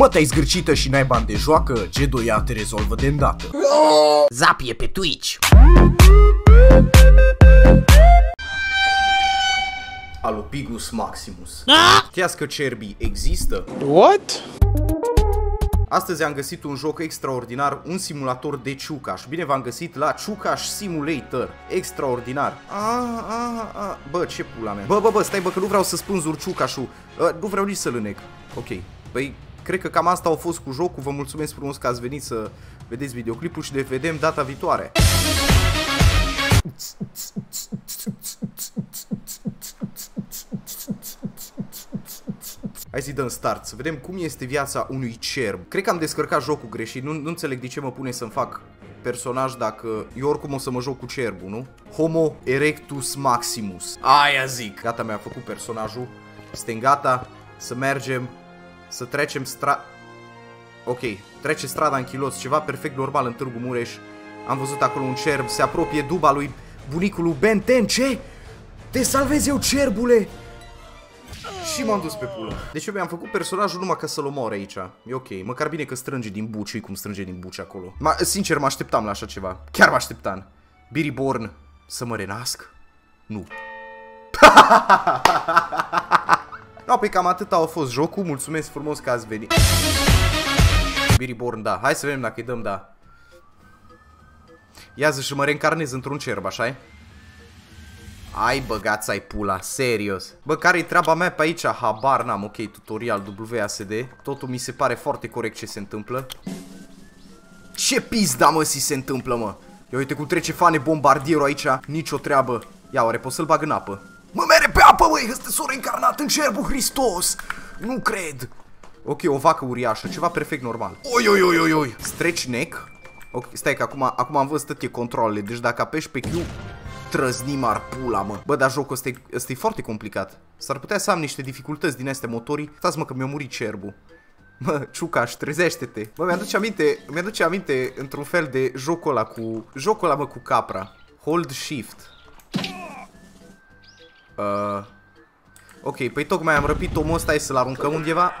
Mă, te-ai zgârcită și n-ai bani de joacă? G2A te rezolvă de îndată. Zapie pe Twitch. Alopigus Maximus. Știați că cerbii există? What? Astăzi am găsit un joc extraordinar, un simulator de ciucaș. Bine v-am găsit la Ciucaș Simulator. Extraordinar. A, a, a. Bă, ce pula mea. Bă, bă, bă, stai bă, că nu vreau să spânzur ciucașul. Uh, nu vreau nici să-l înec. Ok. Păi, cred că cam asta a fost cu jocul. Vă mulțumesc frumos că ați venit să vedeți videoclipul și ne vedem data viitoare. Hai să-i dăm start, să vedem cum este viața unui cerb. Cred că am descărcat jocul greșit, nu, nu înțeleg de ce mă pune să-mi fac personaj dacă eu oricum o să mă joc cu cerbul, nu? Homo erectus maximus. Aia zic. Gata, mi-a făcut personajul. Suntem gata să mergem, să trecem stra... Ok, trece strada în chilos, ceva perfect normal în Târgu Mureș. Am văzut acolo un cerb, se apropie duba lui bunicul lui Ben 10. Ce? Te salvez eu, cerbule! Și m-am dus pe pulă. Deci eu mi-am făcut personajul numai ca să-l omor aici. E ok. Măcar bine că strânge din buci, cum strânge din buci acolo. Ma, sincer, mă așteptam la așa ceva. Chiar mă așteptam. Billy Born să mă renasc? Nu. no, pe cam atât a fost jocul. Mulțumesc frumos că ați venit. Billy Born, da. Hai să vedem dacă îi dăm, da. Ia zi și mă reîncarnez într-un cerb, așa -i? Ai băgat ai pula, serios. Bă, care-i treaba mea pe aici? Habar n-am, ok, tutorial WASD. Totul mi se pare foarte corect ce se întâmplă. Ce pizda, mă, si se întâmplă, mă? Ia uite cum trece fane bombardierul aici, nicio treabă. Ia, oare pot să-l bag în apă? Mă mere pe apă, măi, ăsta s-a reîncarnat în cerbul Hristos. Nu cred. Ok, o vacă uriașă, ceva perfect normal. Oi, oi, oi, oi, oi. Stretch neck. Ok, stai că acum, acum am văzut toate controlele, deci dacă apeși pe Q, trăznim ar pula, mă. Bă, dar jocul ăsta e, ăsta e foarte complicat. S-ar putea să am niște dificultăți din astea motorii. Stați mă că mi-a murit cerbul. Mă, Ciucaș, trezește-te. Bă, mi-aduce aminte, mi-aduce aminte într-un fel de jocul ăla cu... Jocul ăla, mă, cu capra. Hold Shift. Uh, ok, păi tocmai am răpit omul ăsta, hai să-l aruncăm undeva.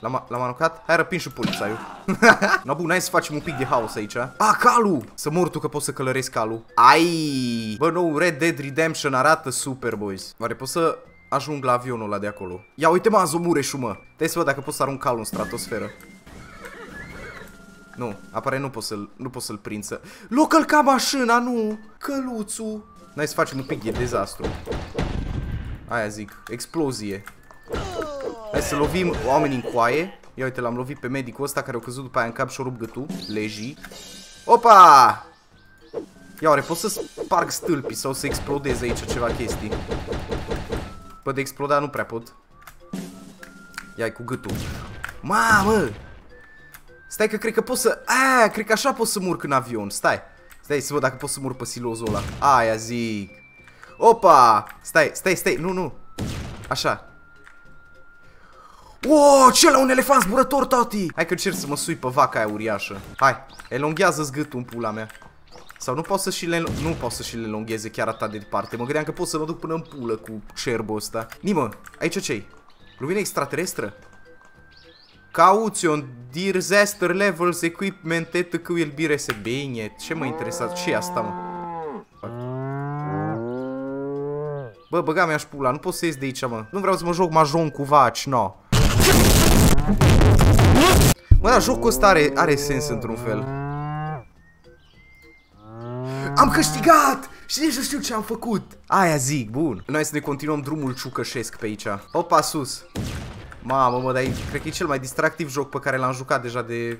L-am aruncat? Hai răpim și polițaiul. Na bun, hai să facem un pic de haos aici. A, calul! Să mor tu că poți să călăresc calul. Ai! Bă, nou Red Dead Redemption arată super, boys. Oare pot să ajung la avionul ăla de acolo? Ia uite mă, Azomureșu, mă. Trebuie să văd dacă pot să arunc calul în stratosferă. Nu, apare nu pot să-l nu pot să-l prind să... L-o călca mașina, nu! Căluțul! Hai să facem un pic de dezastru. Aia zic, explozie. Hai să lovim oamenii în coaie. Ia uite, l-am lovit pe medicul ăsta care a căzut după aia în cap și-o rup gâtul. Leji. Opa! Ia oare, pot să sparg stâlpii sau să explodeze aici ceva chestii? Bă, de exploda nu prea pot. ia cu gâtul. Mamă! Stai că cred că pot să... Aia, cred că așa pot să murc în avion. Stai. Stai să văd dacă pot să mur pe silozul ăla. Aia zic. Opa! Stai, stai, stai. Nu, nu. Așa. Wow, ce la un elefant zburător, tati! Hai că încerc să mă sui pe vaca aia uriașă. Hai, elonghează-ți gâtul în pula mea. Sau nu pot să și le, nu pot să și le elongheze chiar atât de departe. Mă gândeam că pot să mă duc până în pulă cu cerbul ăsta. Nimă, aici ce-i? Lumină extraterestră? Caution, disaster levels, equipment, etc. will be reset. Bine, ce mă interesat? ce asta, mă? Bă, băga mi-aș șpula, nu pot să ies de aici, mă. Nu vreau să mă joc majon cu vaci, no. Mă, dar jocul ăsta are, are sens într-un fel. Am câștigat! Și nici nu știu ce am făcut. Aia zic, bun. Noi să ne continuăm drumul ciucășesc pe aici. Opa, sus. Mamă, mă, dar e, cred că e cel mai distractiv joc pe care l-am jucat deja de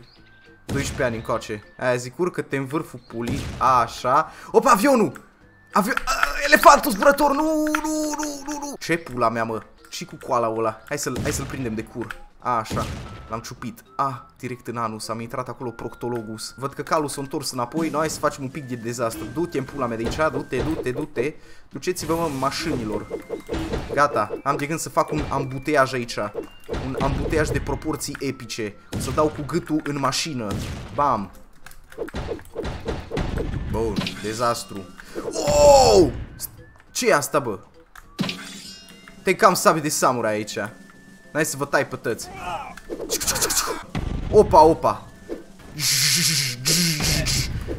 12 ani încoace. Aia zic, urcă-te în vârful pulii. Așa. Opa, avionul! Avio... elefantul zburător! Nu, nu, nu, nu, nu! Ce pula mea, mă? Și cu coala ăla. Hai să-l hai să prindem de cur. A, așa. L-am ciupit. A, direct în anus. Am intrat acolo proctologus. Văd că calul s-a întors înapoi. Noi hai să facem un pic de dezastru. Du-te în pula mea de aici. Du-te, du-te, du-te. Duceți-vă, mă, mașinilor. Gata. Am de gând să fac un ambuteiaj aici. Un ambuteiaj de proporții epice. O să dau cu gâtul în mașină. Bam. Bun. Dezastru. Oh! ce e asta, bă? Te cam sabi de samurai aici. Hai să vă tai pe tăți. Opa, opa.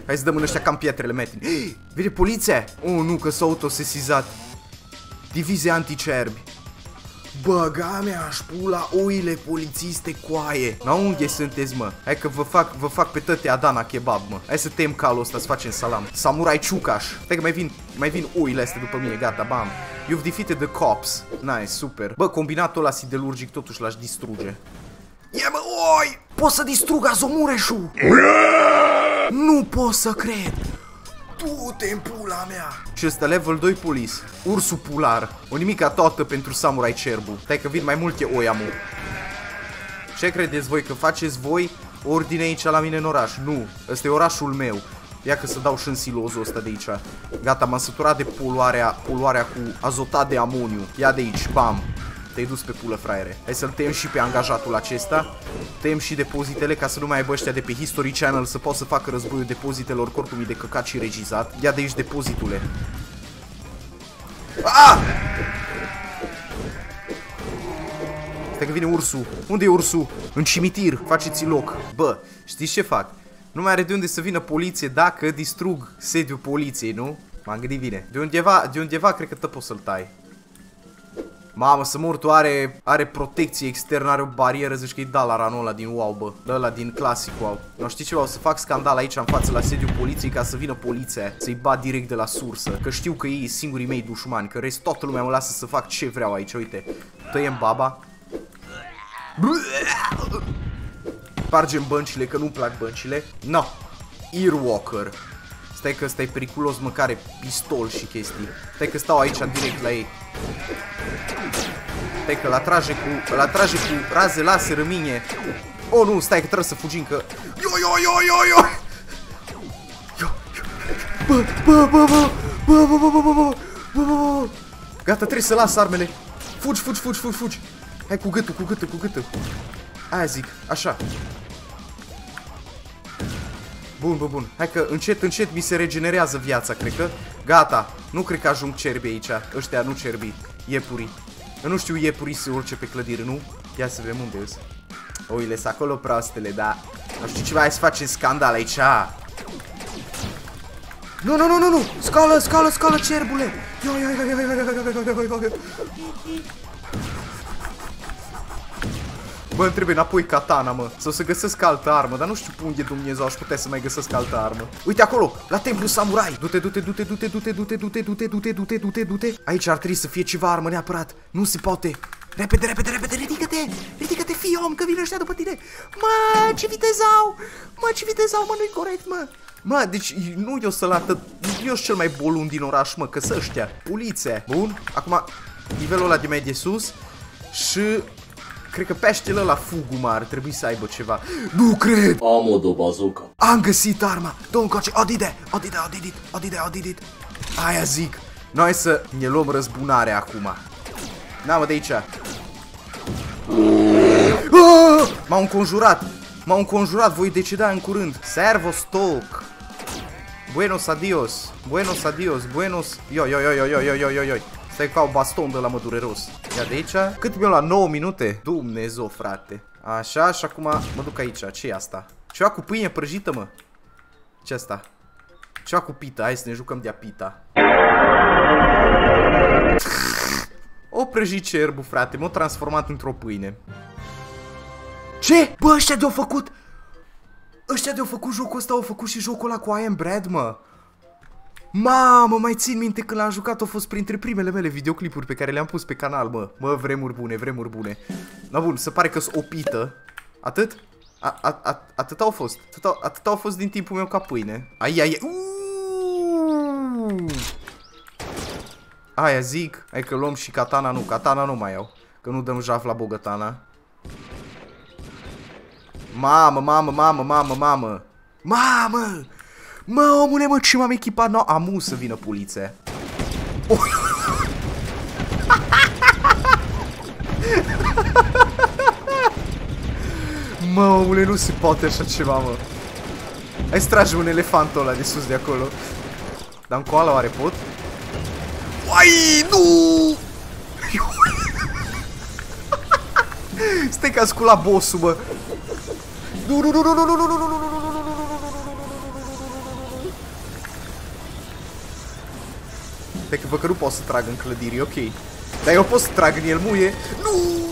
Hai să dăm în ăștia cam pietrele, Metin. Vede poliția? Oh, nu, că s-a autosesizat. Divizie anticerbi. Băga mea aș pula oile polițiste coaie. La unde sunteți, mă? Hai că vă fac, vă fac pe tăte Adana kebab, mă. Hai să tem calul ăsta, să facem salam. Samurai ciucaș. Stai că mai vin, mai vin oile astea după mine, gata, bam. You've defeated the cops. Nice, super. Bă, combinatul ăla siderurgic totuși l-aș distruge. Ia mă, oi! Pot să distrug azomureșul! Nu pot să cred! Du-te în pula mea! Și ăsta level 2 polis. Ursul pular. O nimica toată pentru samurai cerbu. Stai că vin mai multe oi amu. Ce credeți voi? Că faceți voi ordine aici la mine în oraș? Nu. Ăsta e orașul meu. Ia că să dau și în silozul ăsta de aici. Gata, m-am săturat de poluarea, poluarea cu azotat de amoniu. Ia de aici, bam. Te-ai dus pe pulă, fraiere. Hai să-l tăiem și pe angajatul acesta. Tăiem și depozitele ca să nu mai aibă ăștia de pe History Channel să poată să facă războiul depozitelor corpului de căcat și regizat. Ia de aici depozitule. Ah! Stai că vine ursul. Unde e ursul? În cimitir. Faceți loc. Bă, știți ce fac? Nu mai are de unde să vină poliție dacă distrug sediul poliției, nu? M-am gândit bine. De undeva, de undeva cred că tot poți să-l tai. Mamă, să mortul are, are protecție externă, are o barieră, zici că e Dalaranul ăla din WoW, bă. Ăla din clasic WoW. Nu știi ceva, o să fac scandal aici în față la sediul poliției ca să vină poliția, să-i bat direct de la sursă. Că știu că ei singurii mei dușmani, că rest toată lumea mă lasă să fac ce vreau aici, uite. Tăiem baba. Spargem băncile, că nu-mi plac băncile. No. Earwalker. Stai că ăsta e periculos, măcare pistol și chestii. Stai că stau aici în direct la ei. Stai că la trage cu, la trage cu raze laser în mine. Oh, nu, stai că trebuie să fugim că... Yo, yo, yo, yo, yo! Yo, yo. Bă, bă, bă, bă, bă, bă, bă, bă, bă, bă, bă, bă. Gata, trebuie să las armele. Fugi, fugi, fugi, fugi, fugi. Hai cu gâtul, cu gâtul, cu gâtul. Aia zic, așa. Bun, bun, bun. Hai că încet, încet mi se regenerează viața, cred că. Gata. Nu cred că ajung cerbi aici. Ăștia nu cerbi. Iepurii. Eu nu știu iepurii să urce pe clădire, nu? Ia să vedem unde sunt. Oile sunt acolo proastele, da. Nu știu ceva, hai să facem scandal aici. Nu, nu, nu, nu, nu! Scală, scală, scală, cerbule! Ia, ia, ia, ia, ia, ia, ia, ia, ia, ia, Bă, îmi trebuie înapoi katana, mă. Sau să găsesc altă armă, dar nu știu unde Dumnezeu aș putea să mai găsesc altă armă. Uite acolo, la templu samurai. Du-te, du-te, du-te, du-te, du-te, du-te, du-te, du-te, du-te, du-te, du-te, du-te. Aici ar trebui să fie ceva armă neapărat. Nu se poate. Repede, repede, repede, ridică-te! Ridică-te, fii om, că vine ăștia după tine! Mă, ce viteză au! Mă, ce viteză au, mă, nu-i corect, mă! Mă, deci nu eu să-l atât... Eu sunt cel mai bolun din oraș, mă, că să ăștia. Poliția. Bun, acum nivelul ăla de mai de sus și Cred că peștele la fuguma ar trebui să aibă ceva. Nu cred! Am o bazooka. Am găsit arma. Dă încoace. Odide, odide, odidit, odide, odidit. Aia zic. Noi să ne luăm răzbunare acum. N-am de aici. Ah! M-au înconjurat. M-au înconjurat. Voi decida în curând. Servo stock. Buenos adios. Buenos adios. Buenos... Yo, yo, yo, yo, yo, yo, yo, yo, yo. Stai ca o baston de la mă dureros. Ia de aici. Cât mi-o la 9 minute? Dumnezeu, frate. Așa, și acum mă duc aici. ce e asta? Ceva cu pâine prăjită, mă. ce asta? Ceva cu pita. Hai să ne jucăm de-a pita. o prăjit cerbul, frate. M-a transformat într-o pâine. Ce? Bă, ăștia de-au făcut... Ăștia de-au făcut jocul ăsta, au făcut și jocul ăla cu I am Brad, mă. Mamă, mai țin minte când l-am jucat, a fost printre primele mele videoclipuri pe care le-am pus pe canal, mă. Mă, vremuri bune, vremuri bune. Na bun, se pare că-s opită. Atât? A, a, a, atât au fost. Atât, atât au fost din timpul meu ca pâine. Ai, ai, ai. Aia zic, hai că luăm și katana, nu, katana nu mai iau. Că nu dăm jaf la bogătana. Mamă, mamă, mamă, mamă, mamă. Mamă! Mă, omule, mă, ce m-am echipat? No, amu să vină pulițe. Oh. mă, omule, nu se poate așa ceva, mă. Hai să tragi un elefantul ăla de sus de acolo. Dar în coala oare pot? Ai, nu! Stai că a sculat boss-ul, mă. Nu, nu, nu, nu, nu, nu, nu, nu, nu, nu, nu, Pe că văd că nu pot să trag în clădiri, ok. Dar eu pot să trag în el, muie. Nu!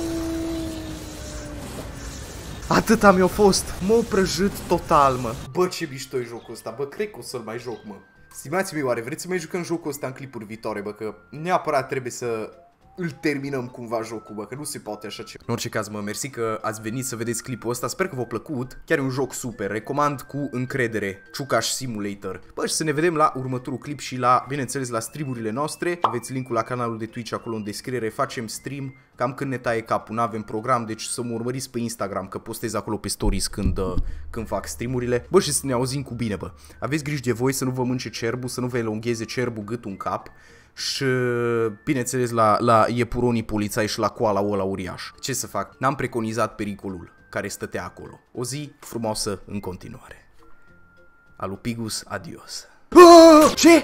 Atâta mi-a fost. M-a prăjit total, mă. Bă, ce mișto e jocul ăsta. Bă, cred că o să-l mai joc, mă. Stimați-mi, oare vreți să mai jucăm jocul ăsta în clipuri viitoare, bă, că neapărat trebuie să îl terminăm cumva jocul, bă, că nu se poate așa ceva. În orice caz, mă, mersi că ați venit să vedeți clipul ăsta, sper că v-a plăcut. Chiar e un joc super, recomand cu încredere, Ciucaș Simulator. Bă, și să ne vedem la următorul clip și la, bineînțeles, la streamurile noastre. Aveți linkul la canalul de Twitch acolo în descriere, facem stream cam când ne taie capul, n-avem program, deci să mă urmăriți pe Instagram, că postez acolo pe stories când, uh, când fac streamurile. Bă, și să ne auzim cu bine, bă. Aveți grijă de voi să nu vă mânce cerbul, să nu vă elongheze cerbul gâtul în cap și, bineînțeles, la, la iepuronii polițai și la coala ăla uriaș. Ce să fac? N-am preconizat pericolul care stătea acolo. O zi frumoasă în continuare. Alupigus, adios. Ah, ce?